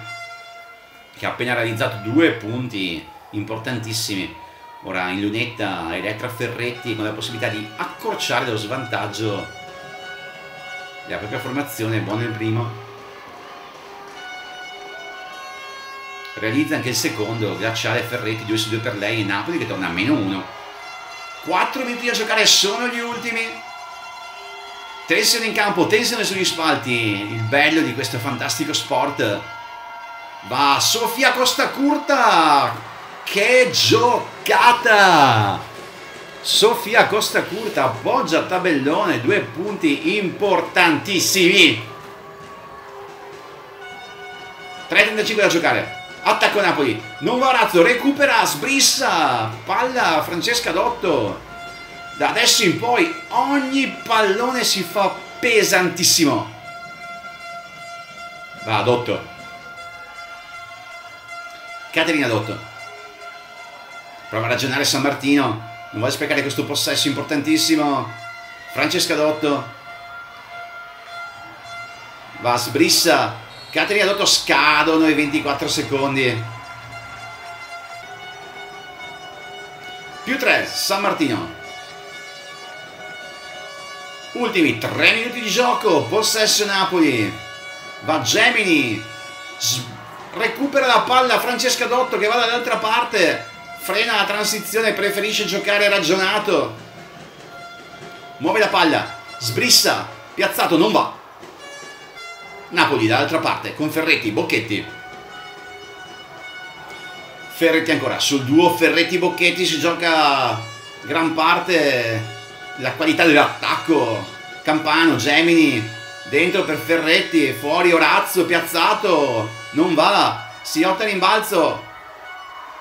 che ha appena realizzato due punti importantissimi. Ora in lunetta Elettra Ferretti con la possibilità di accorciare lo svantaggio della propria formazione, buono il primo. Realizza anche il secondo, Glaciale Ferretti 2 su 2 per lei e Napoli che torna a meno 1. 4 minuti da giocare sono gli ultimi. Tensione in campo, tensione sugli spalti, il bello di questo fantastico sport. Va Sofia Costa Curta che giocata! Sofia Costa Curta appoggia tabellone, due punti importantissimi. 3.35 da giocare. Attacco Napoli. Non va Razzo, recupera, sbrissa. Palla Francesca Dotto. Da adesso in poi ogni pallone si fa pesantissimo. Va Dotto. Caterina Dotto prova a ragionare San Martino, non vuole sprecare questo possesso importantissimo. Francesca Dotto va, sbrissa. Caterina Dotto scadono i 24 secondi. Più 3, San Martino. Ultimi 3 minuti di gioco, possesso Napoli. Va Gemini. recupera la palla Francesca Dotto che va dall'altra parte frena la transizione, preferisce giocare ragionato. Muove la palla, sbrissa, piazzato, non va. Napoli dall'altra parte, con Ferretti, Bocchetti. Ferretti ancora, sul duo Ferretti-Bocchetti si gioca gran parte la qualità dell'attacco. Campano, Gemini, dentro per Ferretti, fuori Orazio, piazzato, non va, si lotta rimbalzo,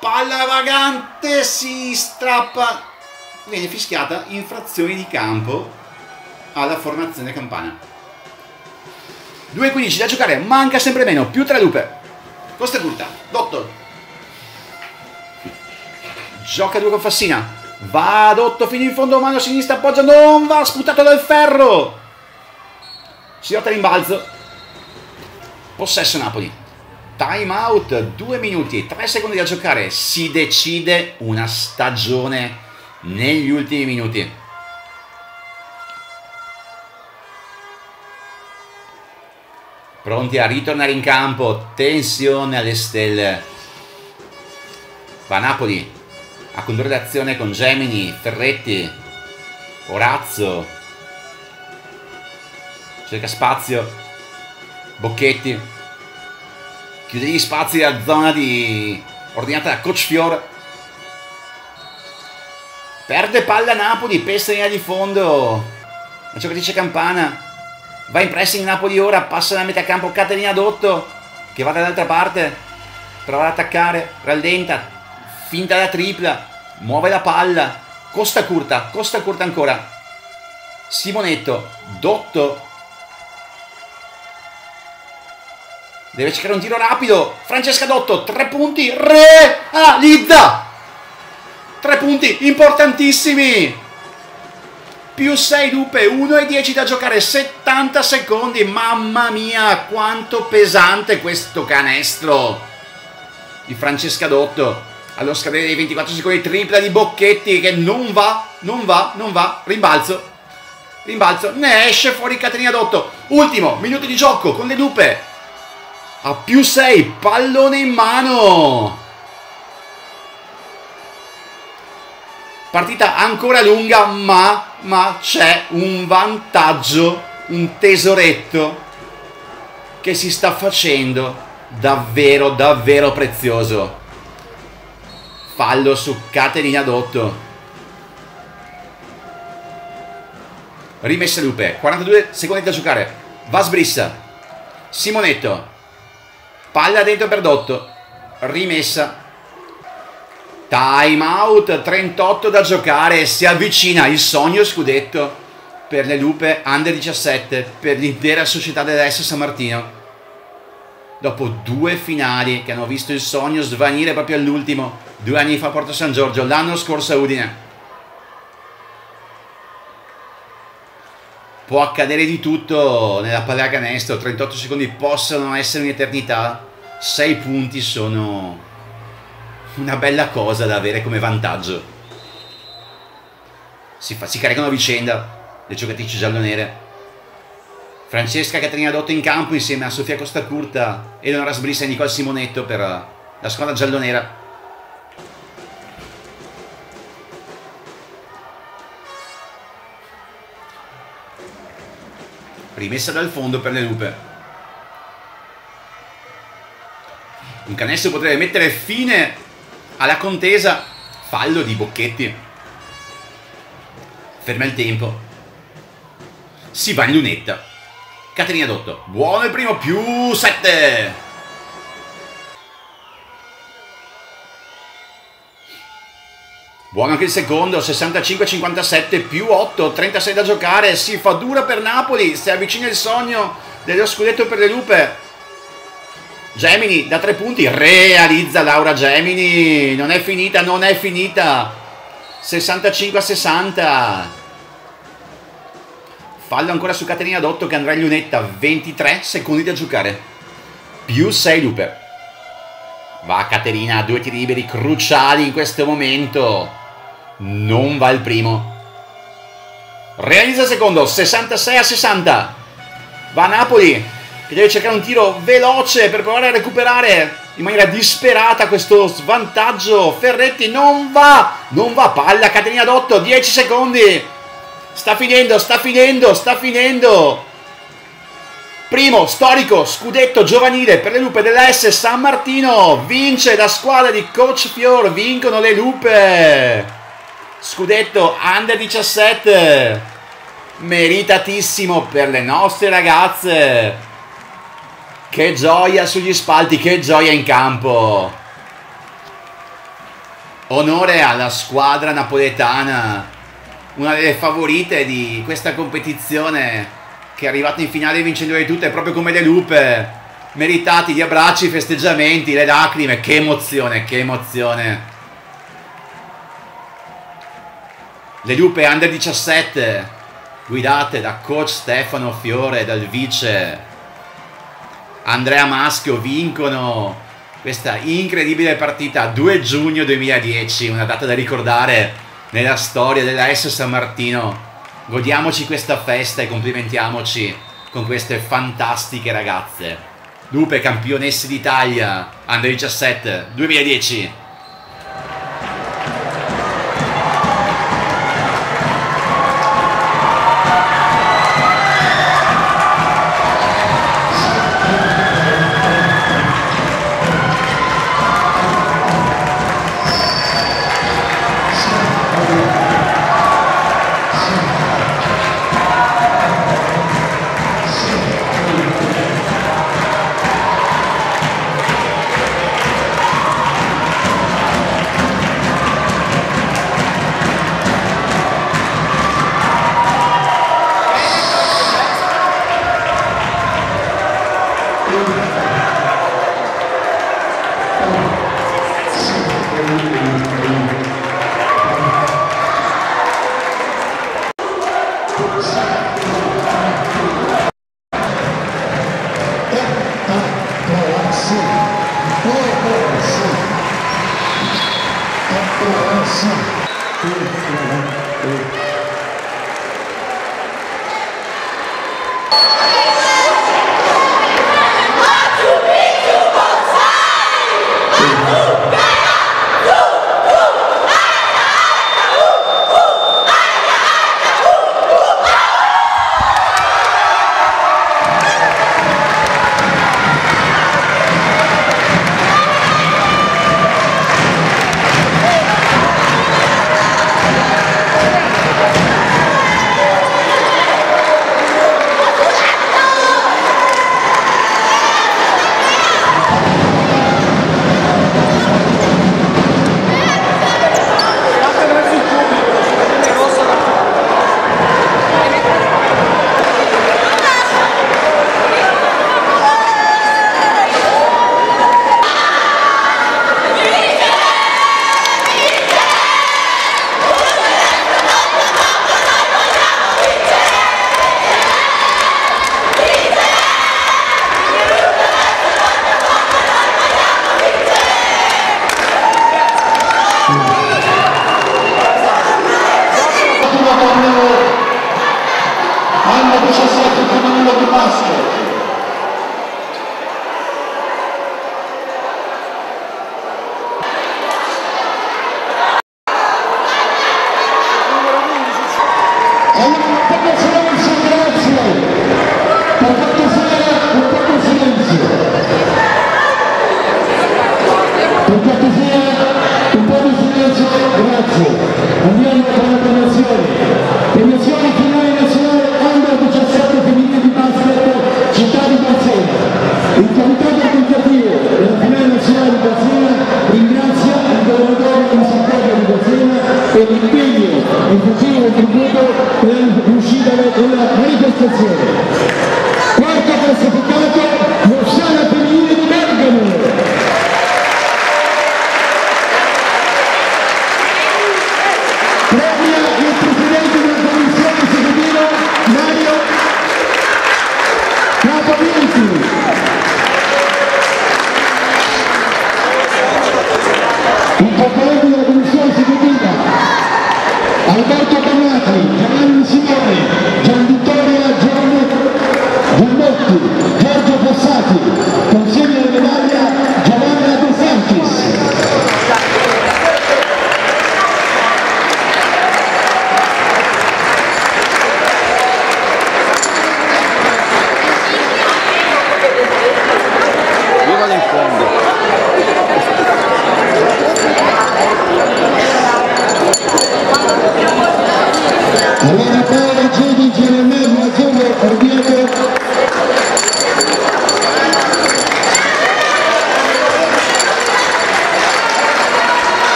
palla vagante si strappa. Viene fischiata infrazione di campo alla formazione campana. 2.15 da giocare manca sempre meno più 3 lupe. Costa curta Dotto gioca due con Fassina. Va Dotto fino in fondo mano sinistra appoggia non va sputato dal ferro. Si lotta rimbalzo possesso Napoli time out, 2 minuti e 3 secondi da giocare, si decide una stagione negli ultimi minuti. Pronti a ritornare in campo, tensione alle stelle. Va Napoli a condurre l'azione con Gemini, Ferretti, Orazzo. Cerca spazio, Bocchetti chiude gli spazi della zona di ordinata da Coach Fiore. Perde palla Napoli pesta in di fondo. La giocatrice Campana. Va in pressing Napoli ora passa da metà campo Caterina Dotto che va dall'altra parte. Prova ad attaccare rallenta finta la tripla muove la palla. Costa curta costa curta ancora. Simonetto Dotto Deve cercare un tiro rapido. Francesca Dotto, tre punti. Realizza! Tre punti importantissimi. Più 6 dupe, 1 e 10 da giocare, 70 secondi. Mamma mia, quanto pesante questo canestro di Francesca Dotto. Allo scadere dei 24 secondi, tripla di Bocchetti che non va, non va, non va. Rimbalzo, rimbalzo, ne esce fuori Caterina Dotto. Ultimo, minuto di gioco con le dupe a più 6 pallone in mano. Partita ancora lunga ma, ma c'è un vantaggio un tesoretto che si sta facendo davvero davvero prezioso. Fallo su Caterina Dotto. Rimessa Lupe 42 secondi da giocare. Va sbrissa Simonetto Palla dentro per Dotto. Rimessa. Time out, 38 da giocare, si avvicina il sogno scudetto per le Lupe Under 17, per l'intera società dell'S San Martino. Dopo due finali che hanno visto il sogno svanire proprio all'ultimo, due anni fa a Porto San Giorgio, l'anno scorso a Udine. Può accadere di tutto nella pallacanestro, 38 secondi possono essere un'eternità, 6 punti sono una bella cosa da avere come vantaggio. Si, fa, si caricano a vicenda le giocatrici giallonere. Francesca Caterina Dotto in campo insieme a Sofia Costa Curta, Eleonora Sbrissa e Nicole Simonetto per la squadra giallonera. Rimessa dal fondo per le lupe. Un canestro potrebbe mettere fine alla contesa, fallo di Bocchetti. Ferma il tempo. Si va in lunetta. Caterina Dotto. Buono il primo, più 7. Buono anche il secondo, 65-57 più 8, 36 da giocare, si fa dura per Napoli, si avvicina il sogno dello scudetto per le lupe. Gemini da tre punti, realizza Laura Gemini, non è finita, non è finita, 65 a 60. Fallo ancora su Caterina Dotto che andrà in lunetta, 23 secondi da giocare, più 6 Lupe. Va Caterina, due tiri liberi cruciali in questo momento, non va il primo. Realizza il secondo, 66 a 60. Va Napoli, che deve cercare un tiro veloce per provare a recuperare in maniera disperata questo svantaggio. Ferretti non va, non va, palla Caterina Dotto, 10 secondi. Sta finendo, sta finendo, sta finendo. Primo storico scudetto giovanile per le lupe della S San Martino. Vince la squadra di Coach Fior, vincono le lupe. Scudetto under 17. Meritatissimo per le nostre ragazze. Che gioia sugli spalti, che gioia in campo. Onore alla squadra napoletana, una delle favorite di questa competizione che è arrivata in finale vincendo tutte proprio come le lupe. Meritati gli abbracci, i festeggiamenti, le lacrime, che emozione, che emozione. Le lupe under 17, guidate da coach Stefano Fiore, dal vice Andrea Maschio vincono questa incredibile partita 2 giugno 2010, una data da ricordare nella storia della S San Martino. Godiamoci questa festa e complimentiamoci con queste fantastiche ragazze. Lupe campionesse d'Italia, Under 17 2010.